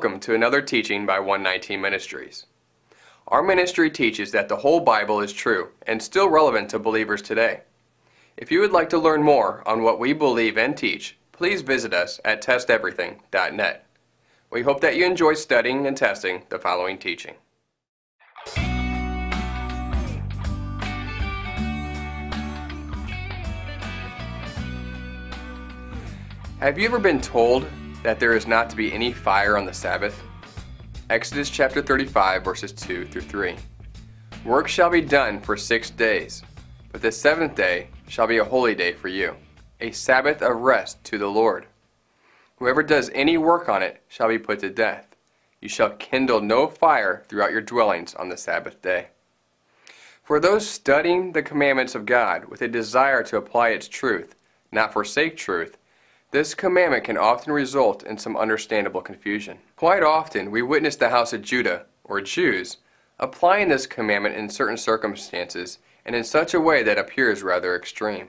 welcome to another teaching by 119 Ministries. Our ministry teaches that the whole Bible is true and still relevant to believers today. If you would like to learn more on what we believe and teach, please visit us at testeverything.net. We hope that you enjoy studying and testing the following teaching. Have you ever been told that there is not to be any fire on the Sabbath? Exodus chapter 35, verses 2 through 3. Work shall be done for six days, but the seventh day shall be a holy day for you, a Sabbath of rest to the Lord. Whoever does any work on it shall be put to death. You shall kindle no fire throughout your dwellings on the Sabbath day. For those studying the commandments of God with a desire to apply its truth, not forsake truth, this commandment can often result in some understandable confusion. Quite often, we witness the house of Judah, or Jews, applying this commandment in certain circumstances and in such a way that appears rather extreme.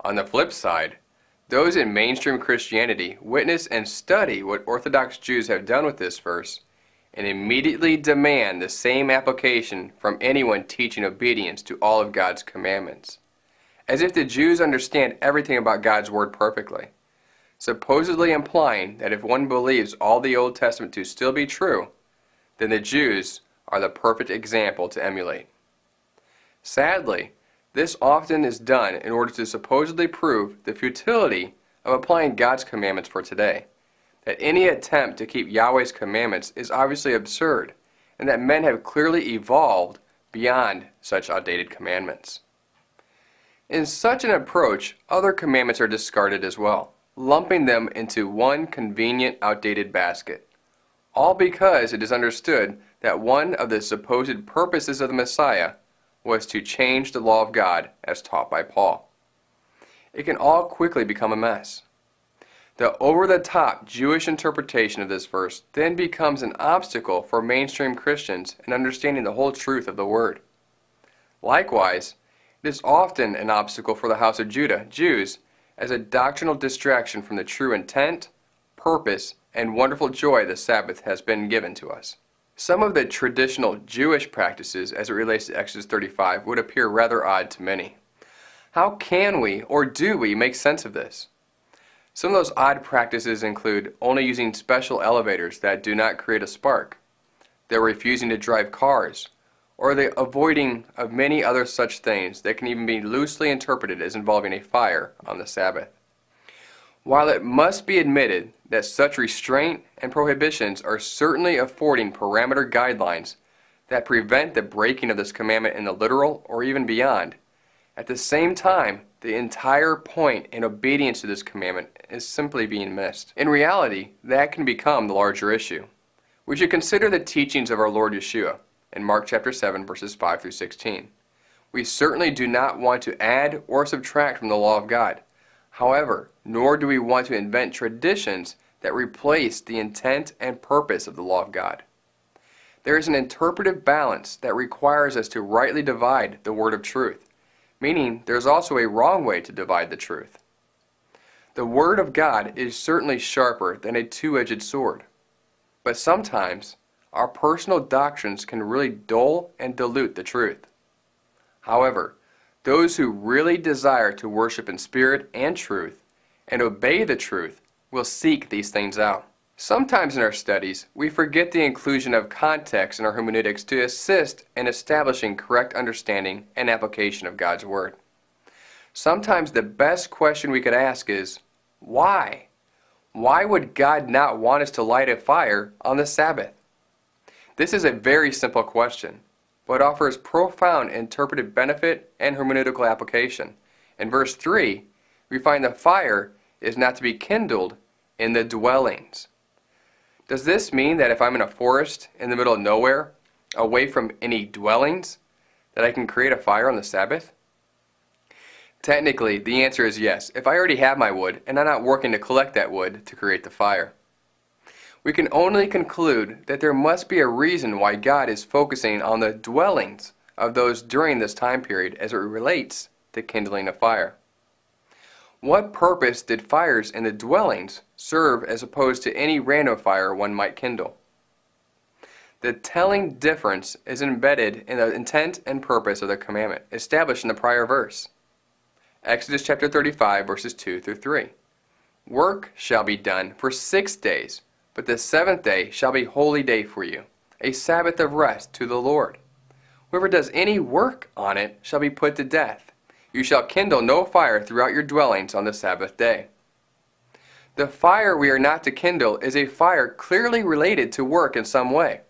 On the flip side, those in mainstream Christianity witness and study what Orthodox Jews have done with this verse and immediately demand the same application from anyone teaching obedience to all of God's commandments, as if the Jews understand everything about God's Word perfectly supposedly implying that if one believes all the Old Testament to still be true, then the Jews are the perfect example to emulate. Sadly, this often is done in order to supposedly prove the futility of applying God's commandments for today. That any attempt to keep Yahweh's commandments is obviously absurd, and that men have clearly evolved beyond such outdated commandments. In such an approach, other commandments are discarded as well lumping them into one convenient outdated basket. All because it is understood that one of the supposed purposes of the Messiah was to change the law of God as taught by Paul. It can all quickly become a mess. The over the top Jewish interpretation of this verse then becomes an obstacle for mainstream Christians in understanding the whole truth of the Word. Likewise, it is often an obstacle for the house of Judah, Jews, as a doctrinal distraction from the true intent, purpose, and wonderful joy the Sabbath has been given to us. Some of the traditional Jewish practices as it relates to Exodus 35 would appear rather odd to many. How can we, or do we, make sense of this? Some of those odd practices include only using special elevators that do not create a spark. They're refusing to drive cars, or the avoiding of many other such things that can even be loosely interpreted as involving a fire on the Sabbath. While it must be admitted that such restraint and prohibitions are certainly affording parameter guidelines that prevent the breaking of this commandment in the literal or even beyond, at the same time, the entire point in obedience to this commandment is simply being missed. In reality, that can become the larger issue. We should consider the teachings of our Lord Yeshua, in Mark chapter 7 verses 5 through 16. We certainly do not want to add or subtract from the law of God. However, nor do we want to invent traditions that replace the intent and purpose of the law of God. There is an interpretive balance that requires us to rightly divide the word of truth, meaning there's also a wrong way to divide the truth. The word of God is certainly sharper than a two-edged sword, but sometimes our personal doctrines can really dull and dilute the truth. However, those who really desire to worship in spirit and truth and obey the truth will seek these things out. Sometimes in our studies, we forget the inclusion of context in our hermeneutics to assist in establishing correct understanding and application of God's Word. Sometimes the best question we could ask is, why? Why would God not want us to light a fire on the Sabbath? This is a very simple question, but offers profound interpretive benefit and hermeneutical application. In verse 3, we find the fire is not to be kindled in the dwellings. Does this mean that if I'm in a forest in the middle of nowhere, away from any dwellings, that I can create a fire on the Sabbath? Technically, the answer is yes, if I already have my wood and I'm not working to collect that wood to create the fire we can only conclude that there must be a reason why God is focusing on the dwellings of those during this time period as it relates to kindling a fire. What purpose did fires in the dwellings serve as opposed to any random fire one might kindle? The telling difference is embedded in the intent and purpose of the commandment established in the prior verse. Exodus chapter 35 verses 2 through 3. Work shall be done for six days, but the seventh day shall be holy day for you, a Sabbath of rest to the Lord. Whoever does any work on it shall be put to death. You shall kindle no fire throughout your dwellings on the Sabbath day. The fire we are not to kindle is a fire clearly related to work in some way.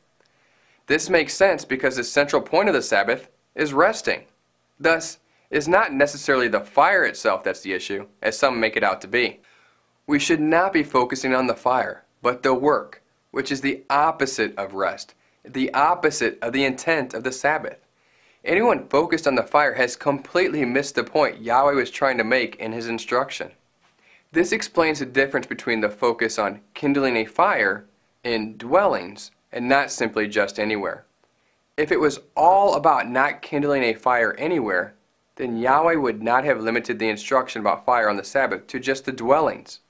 This makes sense because the central point of the Sabbath is resting. Thus, it is not necessarily the fire itself that's the issue, as some make it out to be. We should not be focusing on the fire, but the work, which is the opposite of rest, the opposite of the intent of the Sabbath. Anyone focused on the fire has completely missed the point Yahweh was trying to make in his instruction. This explains the difference between the focus on kindling a fire in dwellings and not simply just anywhere. If it was all about not kindling a fire anywhere, then Yahweh would not have limited the instruction about fire on the Sabbath to just the dwellings.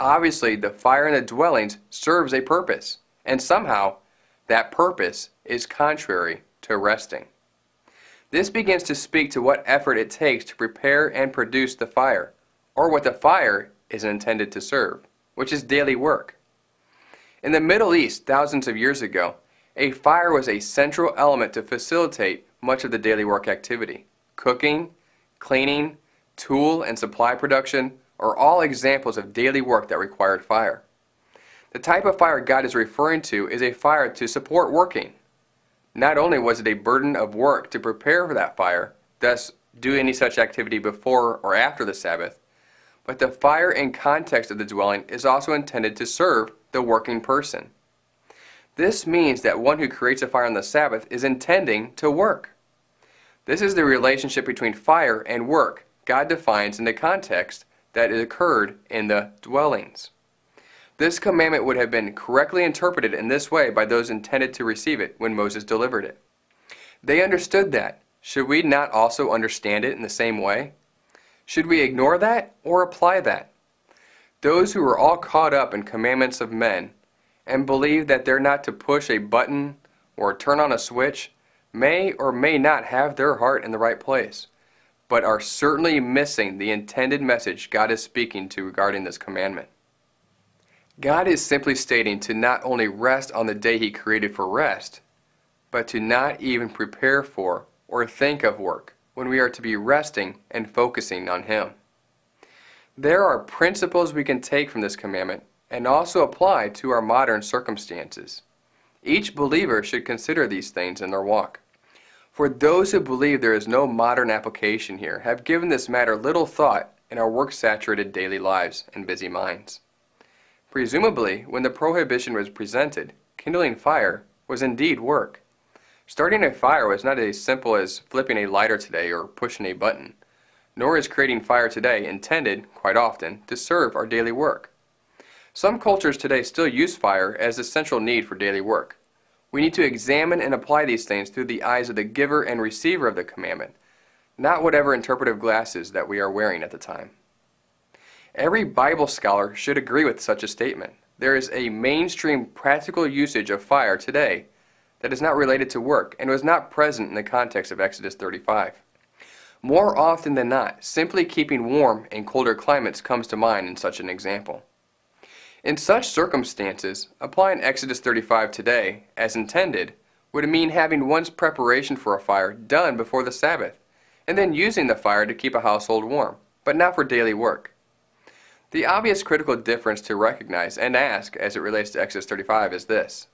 Obviously, the fire in the dwellings serves a purpose, and somehow that purpose is contrary to resting. This begins to speak to what effort it takes to prepare and produce the fire, or what the fire is intended to serve, which is daily work. In the Middle East, thousands of years ago, a fire was a central element to facilitate much of the daily work activity. Cooking, cleaning, tool and supply production are all examples of daily work that required fire. The type of fire God is referring to is a fire to support working, not only was it a burden of work to prepare for that fire, thus do any such activity before or after the Sabbath, but the fire in context of the dwelling is also intended to serve the working person. This means that one who creates a fire on the Sabbath is intending to work. This is the relationship between fire and work God defines in the context that it occurred in the dwellings. This commandment would have been correctly interpreted in this way by those intended to receive it when Moses delivered it. They understood that. Should we not also understand it in the same way? Should we ignore that or apply that? Those who are all caught up in commandments of men and believe that they're not to push a button or turn on a switch may or may not have their heart in the right place, but are certainly missing the intended message God is speaking to regarding this commandment. God is simply stating to not only rest on the day He created for rest, but to not even prepare for or think of work when we are to be resting and focusing on Him. There are principles we can take from this commandment and also apply to our modern circumstances. Each believer should consider these things in their walk. For those who believe there is no modern application here have given this matter little thought in our work saturated daily lives and busy minds. Presumably, when the prohibition was presented, kindling fire was indeed work. Starting a fire was not as simple as flipping a lighter today or pushing a button, nor is creating fire today intended, quite often, to serve our daily work. Some cultures today still use fire as a central need for daily work. We need to examine and apply these things through the eyes of the giver and receiver of the commandment, not whatever interpretive glasses that we are wearing at the time. Every Bible scholar should agree with such a statement. There is a mainstream practical usage of fire today that is not related to work and was not present in the context of Exodus 35. More often than not, simply keeping warm in colder climates comes to mind in such an example. In such circumstances, applying Exodus 35 today, as intended, would mean having one's preparation for a fire done before the Sabbath, and then using the fire to keep a household warm, but not for daily work. The obvious critical difference to recognize and ask as it relates to Exodus 35 is this.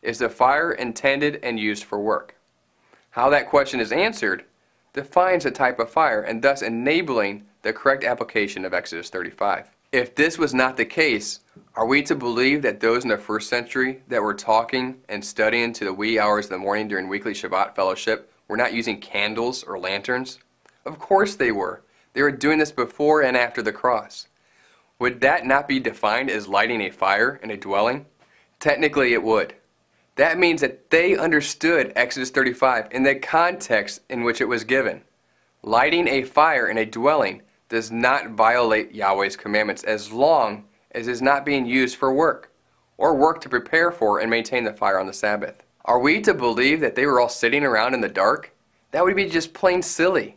Is the fire intended and used for work? How that question is answered defines the type of fire and thus enabling the correct application of Exodus 35. If this was not the case, are we to believe that those in the first century that were talking and studying to the wee hours of the morning during weekly Shabbat fellowship were not using candles or lanterns? Of course they were. They were doing this before and after the cross. Would that not be defined as lighting a fire in a dwelling? Technically, it would. That means that they understood Exodus 35 in the context in which it was given. Lighting a fire in a dwelling does not violate Yahweh's commandments as long as it is not being used for work, or work to prepare for and maintain the fire on the Sabbath. Are we to believe that they were all sitting around in the dark? That would be just plain silly.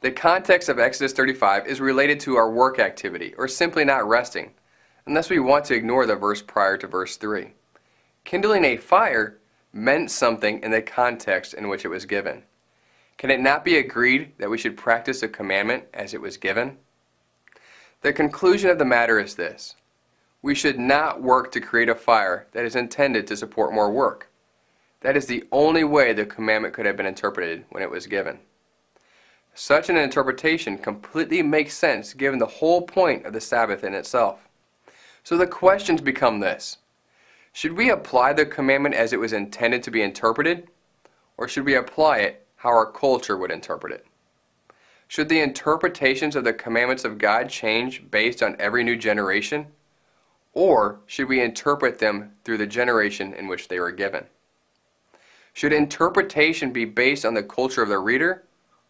The context of Exodus 35 is related to our work activity, or simply not resting, unless we want to ignore the verse prior to verse 3. Kindling a fire meant something in the context in which it was given. Can it not be agreed that we should practice a commandment as it was given? The conclusion of the matter is this. We should not work to create a fire that is intended to support more work. That is the only way the commandment could have been interpreted when it was given. Such an interpretation completely makes sense given the whole point of the Sabbath in itself. So the questions become this. Should we apply the commandment as it was intended to be interpreted? Or should we apply it how our culture would interpret it? Should the interpretations of the commandments of God change based on every new generation? Or should we interpret them through the generation in which they were given? Should interpretation be based on the culture of the reader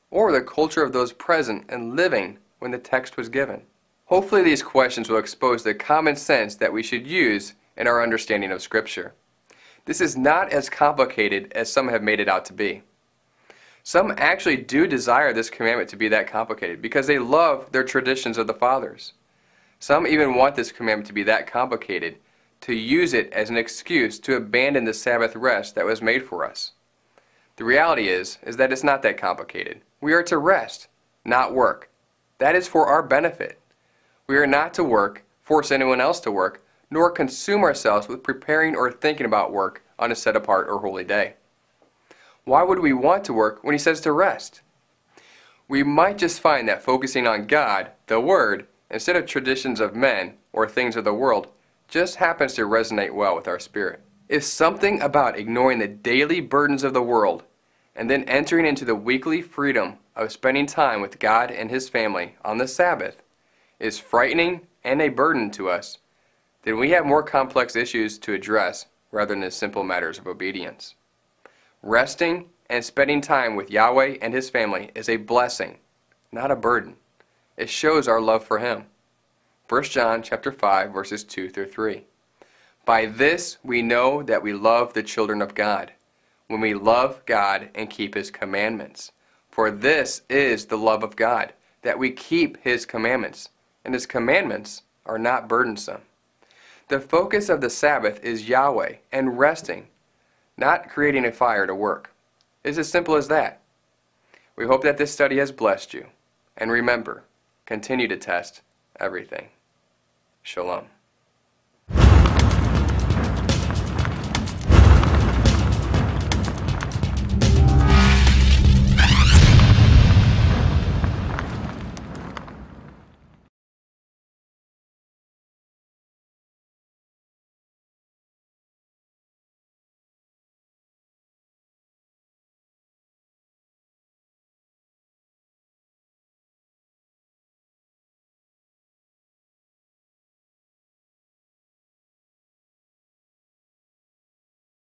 or the culture of those present and living when the text was given? Hopefully these questions will expose the common sense that we should use in our understanding of Scripture. This is not as complicated as some have made it out to be. Some actually do desire this commandment to be that complicated because they love their traditions of the fathers. Some even want this commandment to be that complicated to use it as an excuse to abandon the Sabbath rest that was made for us. The reality is is that it's not that complicated. We are to rest, not work. That is for our benefit. We are not to work, force anyone else to work, nor consume ourselves with preparing or thinking about work on a set apart or holy day. Why would we want to work when he says to rest? We might just find that focusing on God, the Word, instead of traditions of men or things of the world, just happens to resonate well with our spirit. If something about ignoring the daily burdens of the world and then entering into the weekly freedom of spending time with God and His family on the Sabbath is frightening and a burden to us, then we have more complex issues to address rather than the simple matters of obedience. Resting and spending time with Yahweh and His family is a blessing, not a burden. It shows our love for Him. 1 John chapter 5 verses 2 through 3. By this we know that we love the children of God, when we love God and keep His commandments. For this is the love of God, that we keep His commandments, and His commandments are not burdensome. The focus of the Sabbath is Yahweh and resting, not creating a fire to work. It's as simple as that. We hope that this study has blessed you. And remember, continue to test everything. Shalom.